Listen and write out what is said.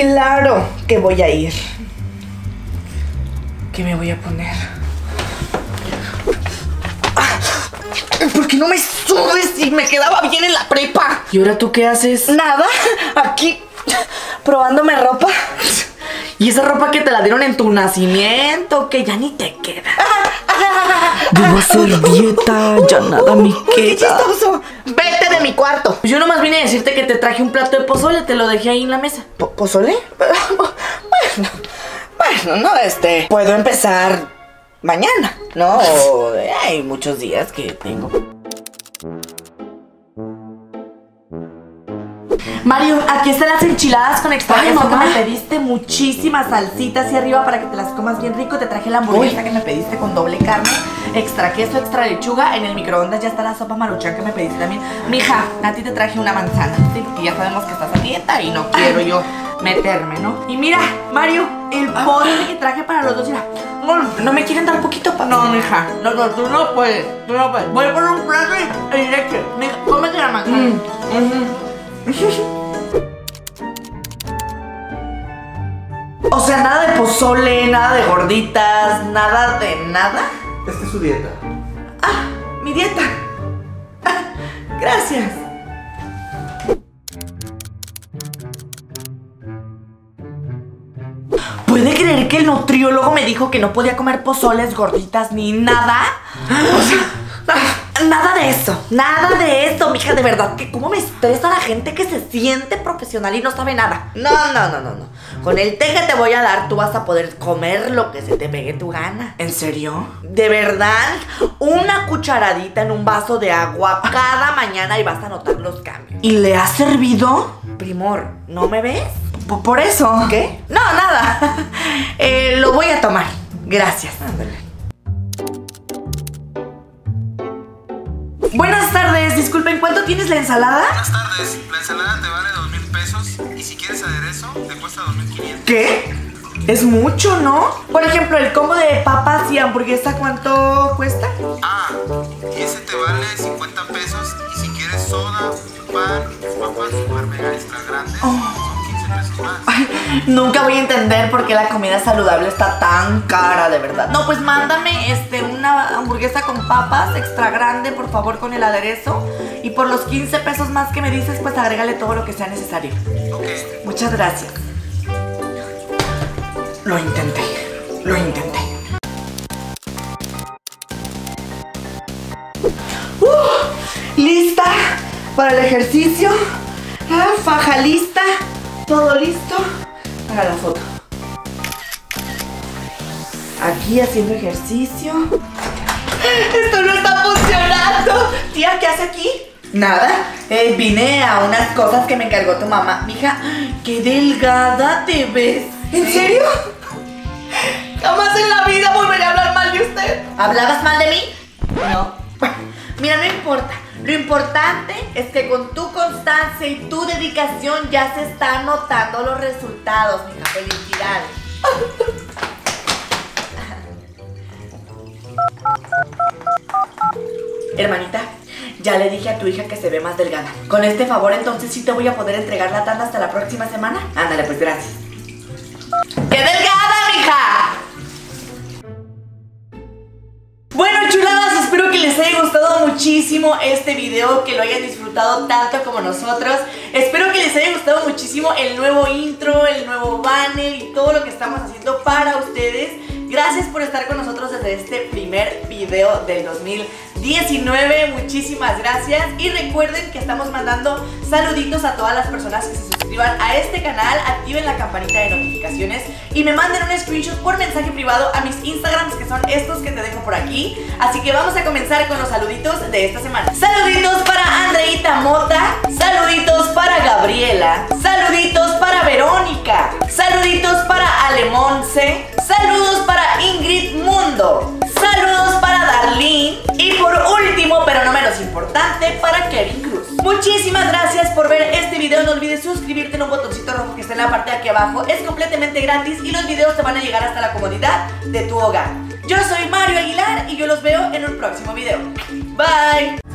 Claro que voy a ir. ¿Qué me voy a poner? Ah, ¿Por qué no me subes si me quedaba bien en la prepa? ¿Y ahora tú qué haces? Nada, aquí probándome ropa. ¿Y esa ropa que te la dieron en tu nacimiento? Que ya ni te queda. Debo hacer dieta, ya nada me qué queda. chistoso! Mi cuarto. Pues yo nomás vine a decirte que te traje un plato de pozole, te lo dejé ahí en la mesa. ¿Po- ¿Pozole? Bueno, bueno, no, este. Puedo empezar mañana, ¿no? O, hay muchos días que tengo. Mario, aquí están las enchiladas con extra Ay, mamá. me pediste muchísimas salsitas hacia arriba para que te las comas bien rico. Te traje la hamburguesa Uy. que me pediste con doble carne, extra queso, extra lechuga. En el microondas ya está la sopa maruchan que me pediste también. Mija, a ti te traje una manzana, sí, porque ya sabemos que estás a dieta y no quiero yo meterme, ¿no? Y mira, Mario, el postre que traje para los dos, mira. No, no me quieren dar poquito para. No, mija, no, no, tú no puedes, tú no puedes. Voy por un plato y, y leche. Mija, cómete la manzana. O sea, nada de pozole, nada de gorditas, nada de nada. Su dieta. Ah, mi dieta. Ah, Gracias. ¿Puede creer que el nutriólogo me dijo que no podía comer pozoles, gorditas ni nada? O sea, nada de eso, nada de eso, mija, de verdad, que cómo me estresa la gente que se siente profesional y no sabe nada. No, no, no, no, no. Con el té que te voy a dar, tú vas a poder comer lo que se te pegue tu gana. ¿En serio? De verdad, una cucharadita en un vaso de agua cada mañana y vas a notar los cambios. ¿Y le ha servido? Primor, ¿no me ves? P- por eso. ¿Qué? No, nada. Eh, lo voy a tomar. Gracias. Buenas tardes, disculpen, ¿cuánto tienes la ensalada? Buenas tardes. La ensalada te vale dos mil pesos y si quieres aderezo te cuesta dos mil quinientos. ¿Qué? Es mucho, ¿no? Por ejemplo, el combo de papas y hamburguesa, ¿cuánto cuesta? Ah, y ese te vale 50 pesos y si quieres soda, pan, papas super mega extra grandes son 15 pesos más. Ay, nunca voy a entender por qué la comida saludable está tan cara, de verdad. No, pues mándame este, una hamburguesa con papas extra grande, por favor, con el aderezo. Y por los 15 pesos más que me dices, pues agrégale todo lo que sea necesario. Muchas gracias. Lo intenté. Lo intenté. Uh, ¿Lista para el ejercicio? Ah, faja lista. Todo listo para la foto. Aquí haciendo ejercicio. Esto no está funcionando. Tía, ¿qué hace aquí? Nada. Eh, vine a unas cosas que me encargó tu mamá. Mija, qué delgada te ves. ¿En serio? Jamás en la vida volveré a hablar mal de usted. ¿Hablabas mal de mí? No. Mira, no importa. Lo importante es que con tu constancia y tu dedicación ya se están notando los resultados, mija. Felicidades. Hermanita, ya le dije a tu hija que se ve más delgada. Con este favor, entonces sí te voy a poder entregar la tanda hasta la próxima semana. Ándale, pues gracias. ¡Qué muchísimo este video, que lo hayan disfrutado tanto como nosotros. Espero que les haya gustado muchísimo el nuevo intro, el nuevo banner y todo lo que estamos haciendo para ustedes. Gracias por estar con nosotros desde este primer video del 2019. Muchísimas gracias. Y recuerden que estamos mandando saluditos a todas las personas que se suscriban a este canal, activen la campanita de notificaciones y me manden un screenshot por mensaje privado a mis Instagrams que son estos que te dejo por aquí. Así que vamos a comenzar con los saluditos de esta semana. Saluditos para Andreita Mota, saluditos para Gabriela, saluditos para Verónica, saluditos para Alemonce, saludos para Ingrid Mundo, saludos para Darlene y por último, pero no menos importante, para Kevin Cruz. Muchísimas gracias por ver este video. No olvides suscribirte en un botoncito rojo que está en la parte de aquí abajo. Es completamente gratis y los videos te van a llegar hasta la comodidad de tu hogar. Yo soy Mario Aguilar y yo los veo en un próximo video. Bye.